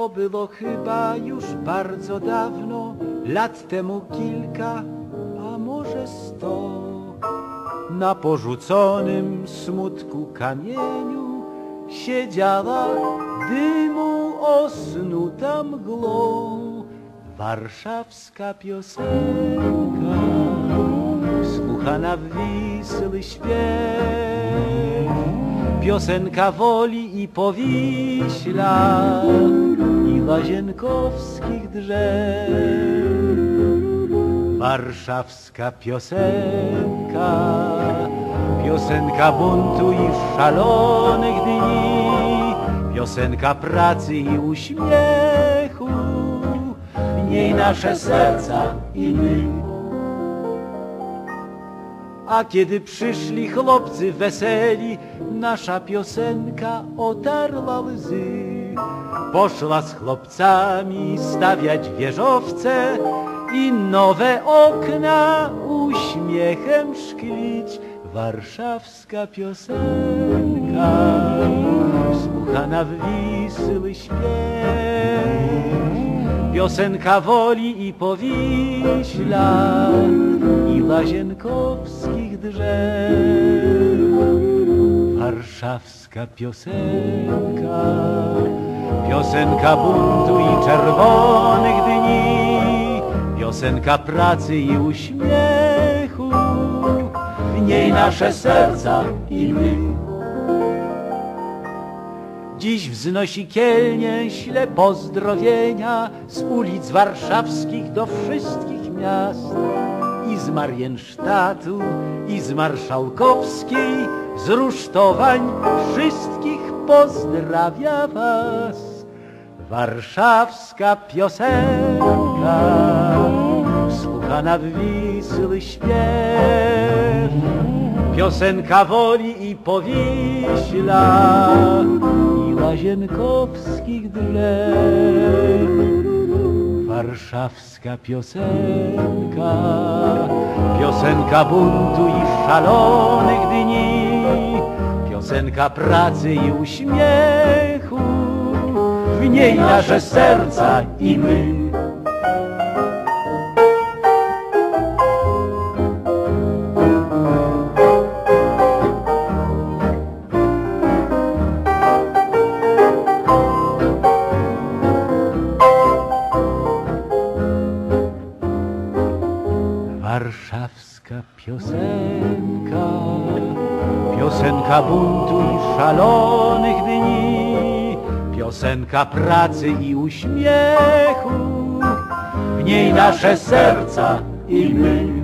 To było chyba już bardzo dawno, lat temu kilka, a może sto. Na porzuconym smutku kamieniu siedziała dymu osnuta mgłą. Warszawska piosenka, słuchana w wisły śpiew. Piosenka woli i powiśla łazienkowskich drzew. Warszawska piosenka, piosenka buntu i szalonych dni, piosenka pracy i uśmiechu, w niej nasze serca i my. A kiedy przyszli chłopcy weseli, nasza piosenka otarła łzy. Poszła z chłopcami stawiać wieżowce i nowe okna uśmiechem szklić. Warszawska piosenka, słuchana w wisły śpiew. Piosenka woli i powiśla i łazienkowskich drzew. Warszawska piosenka, piosenka buntu i czerwonych dni, piosenka pracy i uśmiechu, w niej nasze serca i my. Dziś wznosi Kielnie śle pozdrowienia z ulic warszawskich do wszystkich miast. I z Mariensztatu, i z Marszałkowskiej, z rusztowań wszystkich pozdrawia was. Warszawska piosenka, słuchana w wisły śpiew. Piosenka woli i powiśla i łazienkowskich drzew. Warszawska piosenka, piosenka buntu i szalonych dni, piosenka pracy i uśmiechu, w niej nasze serca i my. Warszawska piosenka, piosenka buntu i szalonych dni, piosenka pracy i uśmiechu, w niej nasze serca i my.